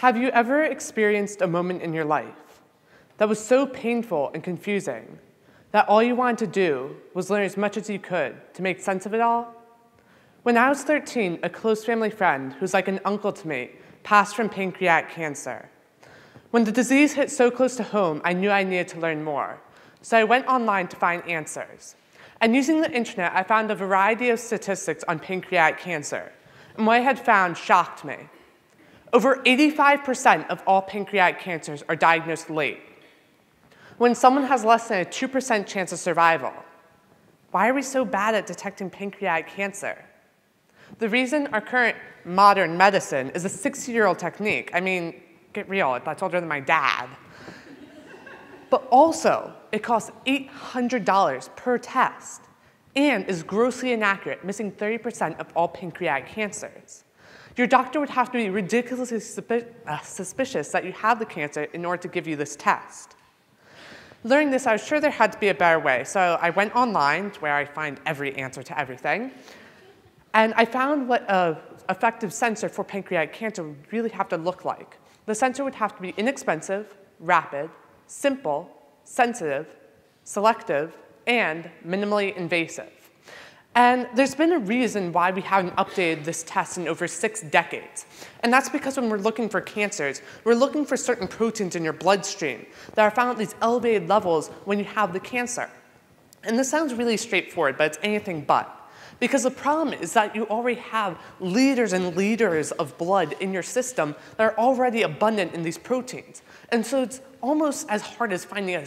Have you ever experienced a moment in your life that was so painful and confusing that all you wanted to do was learn as much as you could to make sense of it all? When I was 13, a close family friend, who's like an uncle to me, passed from pancreatic cancer. When the disease hit so close to home, I knew I needed to learn more. So I went online to find answers. And using the internet, I found a variety of statistics on pancreatic cancer. And what I had found shocked me. Over 85% of all pancreatic cancers are diagnosed late. When someone has less than a 2% chance of survival, why are we so bad at detecting pancreatic cancer? The reason our current modern medicine is a 60-year-old technique. I mean, get real, that's older than my dad. But also, it costs $800 per test and is grossly inaccurate, missing 30% of all pancreatic cancers. Your doctor would have to be ridiculously uh, suspicious that you have the cancer in order to give you this test. Learning this, I was sure there had to be a better way, so I went online where I find every answer to everything, and I found what an effective sensor for pancreatic cancer would really have to look like. The sensor would have to be inexpensive, rapid, simple, sensitive, selective, and minimally invasive. And there's been a reason why we haven't updated this test in over six decades. And that's because when we're looking for cancers, we're looking for certain proteins in your bloodstream that are found at these elevated levels when you have the cancer. And this sounds really straightforward, but it's anything but. Because the problem is that you already have liters and liters of blood in your system that are already abundant in these proteins. And so it's almost as hard as finding a,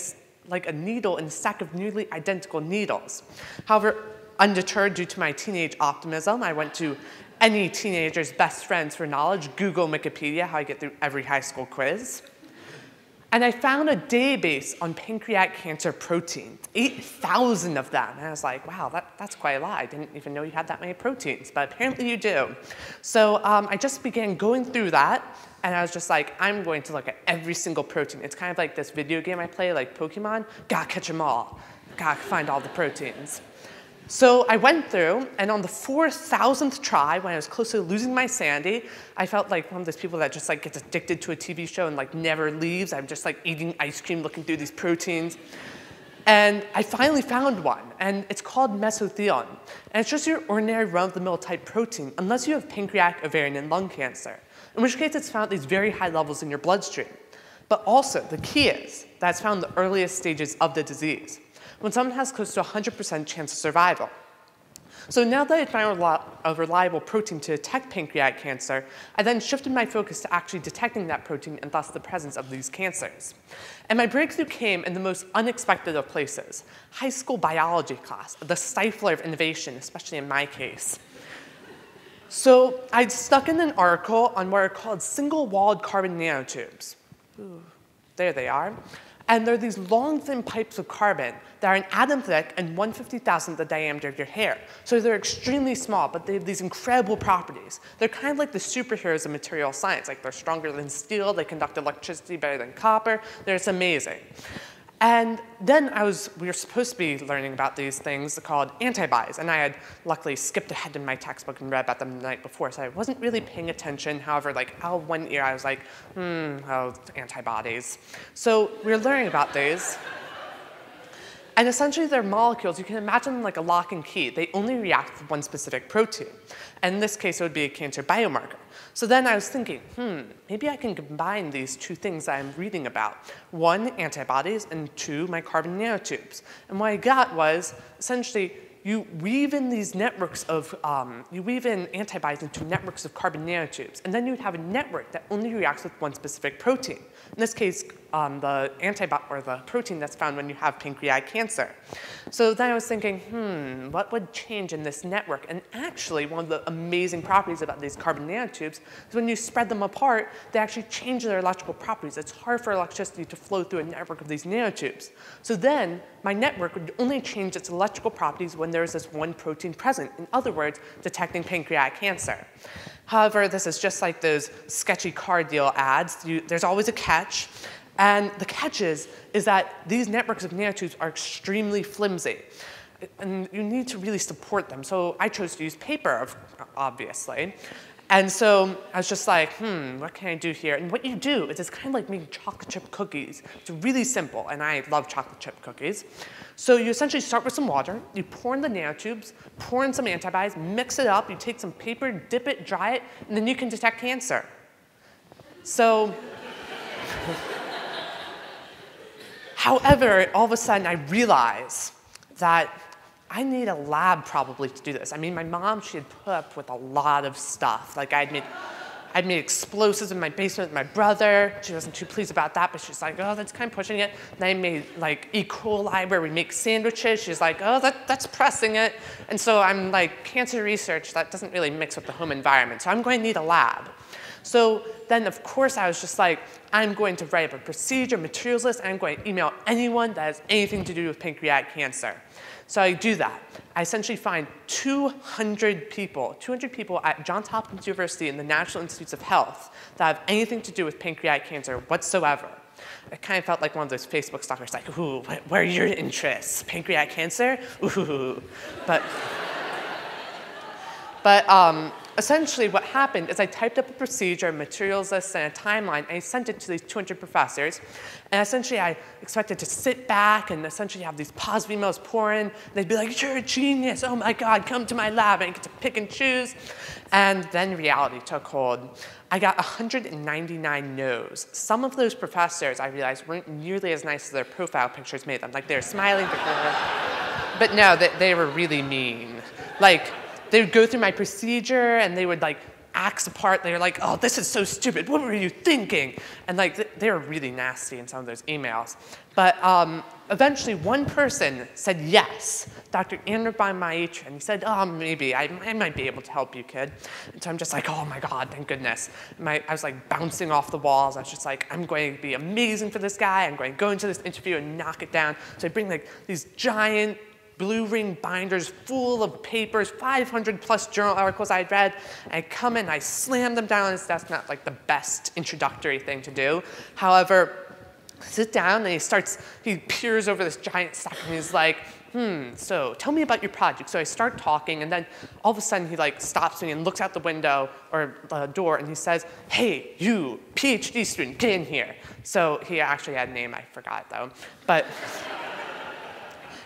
like a needle in a stack of nearly identical needles. However, undeterred due to my teenage optimism, I went to any teenager's best friends for knowledge, Google Wikipedia, how I get through every high school quiz. And I found a database on pancreatic cancer proteins, 8,000 of them. And I was like, wow, that, that's quite a lot. I didn't even know you had that many proteins, but apparently you do. So um, I just began going through that, and I was just like, I'm going to look at every single protein. It's kind of like this video game I play, like Pokemon. Gotta catch them all. Gotta find all the proteins. So I went through, and on the 4,000th try, when I was close to losing my sanity, I felt like one of those people that just like gets addicted to a TV show and like never leaves. I'm just like eating ice cream, looking through these proteins. And I finally found one, and it's called mesothelin. And it's just your ordinary run-of-the-mill type protein, unless you have pancreatic, ovarian, and lung cancer, in which case it's found at these very high levels in your bloodstream. But also, the key is that it's found in the earliest stages of the disease when someone has close to 100% chance of survival. So now that I found a reliable protein to detect pancreatic cancer, I then shifted my focus to actually detecting that protein and thus the presence of these cancers. And my breakthrough came in the most unexpected of places, high school biology class, the stifler of innovation, especially in my case. So I'd stuck in an article on what are called single-walled carbon nanotubes. Ooh, there they are. And they're these long, thin pipes of carbon that are an atom thick and 150,000th the diameter of your hair. So they're extremely small, but they have these incredible properties. They're kind of like the superheroes of material science. Like they're stronger than steel, they conduct electricity better than copper. They're just amazing. And then I was, we were supposed to be learning about these things called antibodies, and I had luckily skipped ahead in my textbook and read about them the night before, so I wasn't really paying attention. However, like out of one ear, I was like, hmm, oh, antibodies. So we were learning about these. And essentially, they're molecules. You can imagine them like a lock and key. They only react with one specific protein. And in this case, it would be a cancer biomarker. So then I was thinking, hmm, maybe I can combine these two things I'm reading about. One, antibodies, and two, my carbon nanotubes. And what I got was essentially you weave in these networks of, um, you weave in antibodies into networks of carbon nanotubes, and then you'd have a network that only reacts with one specific protein. In this case, um, the antibody or the protein that's found when you have pancreatic cancer. So then I was thinking, hmm, what would change in this network? And actually, one of the amazing properties about these carbon nanotubes is when you spread them apart, they actually change their electrical properties. It's hard for electricity to flow through a network of these nanotubes. So then my network would only change its electrical properties when there's this one protein present. In other words, detecting pancreatic cancer. However, this is just like those sketchy car deal ads. You, there's always a catch. And the catch is, is that these networks of nanotubes are extremely flimsy. And you need to really support them. So I chose to use paper, obviously. And so I was just like, hmm, what can I do here? And what you do is it's kind of like making chocolate chip cookies. It's really simple, and I love chocolate chip cookies. So you essentially start with some water, you pour in the nanotubes, pour in some antibodies, mix it up, you take some paper, dip it, dry it, and then you can detect cancer. So, however, all of a sudden I realize that I need a lab probably to do this. I mean, my mom, she had put up with a lot of stuff. Like I'd made, I'd made explosives in my basement with my brother. She wasn't too pleased about that, but she's like, oh, that's kind of pushing it. Then I made like E. coli where we make sandwiches. She's like, oh, that, that's pressing it. And so I'm like, cancer research, that doesn't really mix with the home environment. So I'm going to need a lab. So then, of course, I was just like, I'm going to write up a procedure, materials list, I'm going to email anyone that has anything to do with pancreatic cancer. So I do that. I essentially find 200 people, 200 people at Johns Hopkins University and the National Institutes of Health that have anything to do with pancreatic cancer whatsoever. It kind of felt like one of those Facebook stalkers, like, ooh, what are your interests? Pancreatic cancer? Ooh. But, but um, essentially what happened is I typed up a procedure, materials list, and a timeline, and I sent it to these 200 professors. And essentially I expected to sit back and essentially have these positive emails pour in. They'd be like, you're a genius, oh my God, come to my lab, and I get to pick and choose. And then reality took hold. I got 199 no's. Some of those professors, I realized, weren't nearly as nice as their profile pictures made them. Like they were smiling, but no, they, they were really mean. Like, they would go through my procedure and they would like axe apart. They're like, oh, this is so stupid. What were you thinking? And like, they were really nasty in some of those emails. But um, eventually one person said yes, Dr. Anirban Maitra, and he said, oh, maybe, I, I, might be able to help you, kid. And so I'm just like, oh my God, thank goodness. My, I was like bouncing off the walls. I was just like, I'm going to be amazing for this guy. I'm going to go into this interview and knock it down. So I bring like these giant blue ring binders full of papers, 500 plus journal articles I'd read. And I come in, I slam them down on his desk. Not like the best introductory thing to do. However, sit down and he starts, he peers over this giant stack and he's like, hmm, so tell me about your project. So I start talking and then all of a sudden he like stops me and looks out the window or the door and he says, hey, you, PhD student, get in here. So he actually had a name, I forgot though. But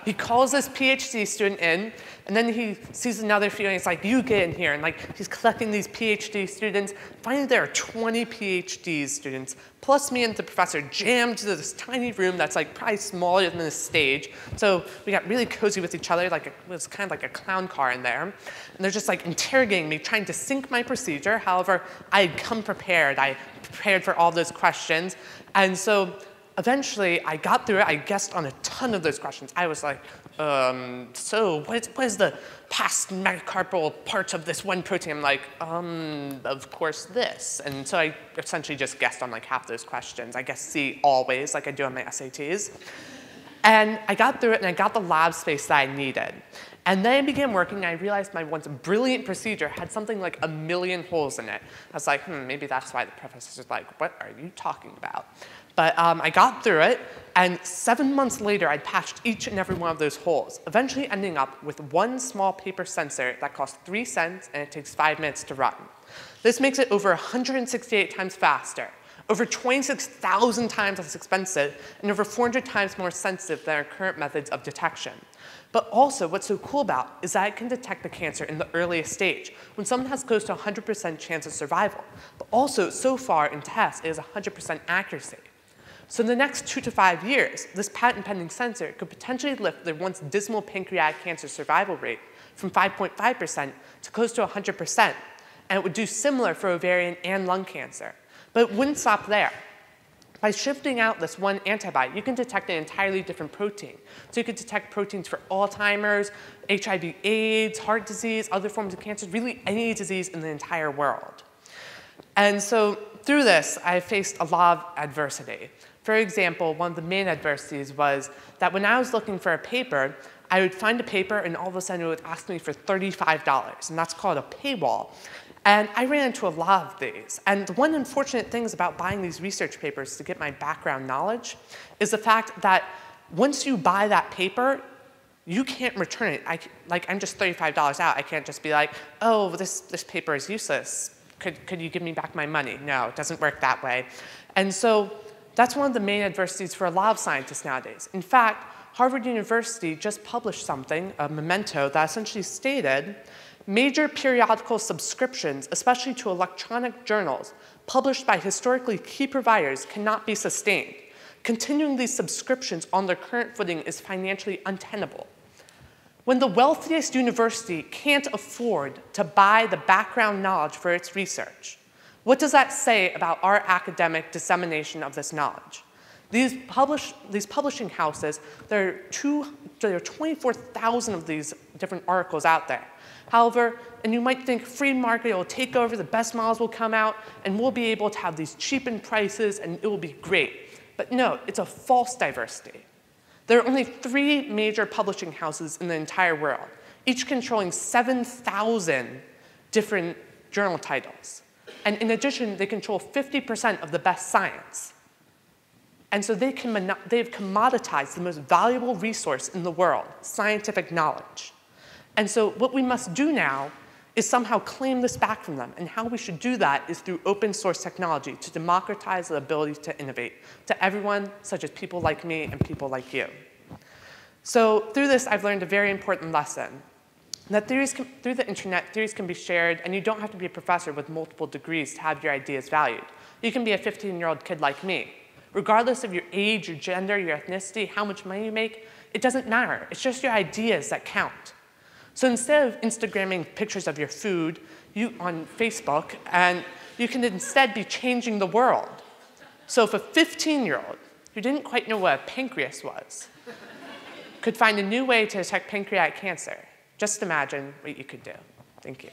he calls this PhD student in, and then he sees another few, and he's like, you get in here. And like, he's collecting these PhD students. Finally, there are 20 PhD students, plus me and the professor jammed into this tiny room that's like probably smaller than this stage. So we got really cozy with each other, like it was kind of like a clown car in there. And they're just like interrogating me, trying to sink my procedure. However, I had come prepared. I prepared for all those questions. And so eventually I got through it. I guessed on a ton of those questions. I was like, um, so what is, what is the past metacarpal part of this one protein? I'm like, um, of course this. And so I essentially just guessed on like half those questions. I guess C always, like I do on my SATs. And I got through it and I got the lab space that I needed. And then I began working and I realized my once brilliant procedure had something like a million holes in it. I was like, hmm, maybe that's why the professor's like, what are you talking about? But um, I got through it, and seven months later, I'd patched each and every one of those holes, eventually ending up with one small paper sensor that costs three cents and it takes five minutes to run. This makes it over 168 times faster, over 26,000 times less expensive, and over 400 times more sensitive than our current methods of detection. But also, what's so cool about is that it can detect the cancer in the earliest stage, when someone has close to 100% chance of survival. But also, so far in tests, it is 100% accuracy. So in the next two to five years, this patent pending sensor could potentially lift the once dismal pancreatic cancer survival rate from 5.5% to close to 100%. And it would do similar for ovarian and lung cancer. But it wouldn't stop there. By shifting out this one antibody, you can detect an entirely different protein. So you could detect proteins for Alzheimer's, HIV AIDS, heart disease, other forms of cancer, really any disease in the entire world. And so through this, I faced a lot of adversity. For example, one of the main adversities was that when I was looking for a paper, I would find a paper and all of a sudden it would ask me for $35, and that's called a paywall. And I ran into a lot of these. And the one unfortunate thing about buying these research papers to get my background knowledge is the fact that once you buy that paper, you can't return it. I, like, I'm just $35 out. I can't just be like, oh, this, this paper is useless could, could you give me back my money? No, it doesn't work that way. And so that's one of the main adversities for a lot of scientists nowadays. In fact, Harvard University just published something, a memento, that essentially stated major periodical subscriptions, especially to electronic journals, published by historically key providers cannot be sustained. Continuing these subscriptions on their current footing is financially untenable. When the wealthiest university can't afford to buy the background knowledge for its research, what does that say about our academic dissemination of this knowledge? These, publish, these publishing houses, there are, are 24,000 of these different articles out there. However, and you might think free market will take over, the best models will come out, and we'll be able to have these cheapened prices, and it will be great. But no, it's a false diversity. There are only three major publishing houses in the entire world, each controlling 7,000 different journal titles. And in addition, they control 50% of the best science. And so they can, they've commoditized the most valuable resource in the world, scientific knowledge. And so what we must do now is somehow claim this back from them. And how we should do that is through open source technology to democratize the ability to innovate to everyone, such as people like me and people like you. So through this, I've learned a very important lesson. That theories can, through the internet, theories can be shared, and you don't have to be a professor with multiple degrees to have your ideas valued. You can be a 15-year-old kid like me. Regardless of your age, your gender, your ethnicity, how much money you make, it doesn't matter. It's just your ideas that count. So instead of Instagramming pictures of your food you, on Facebook, and you can instead be changing the world. So if a 15-year-old who didn't quite know what a pancreas was could find a new way to detect pancreatic cancer, just imagine what you could do. Thank you.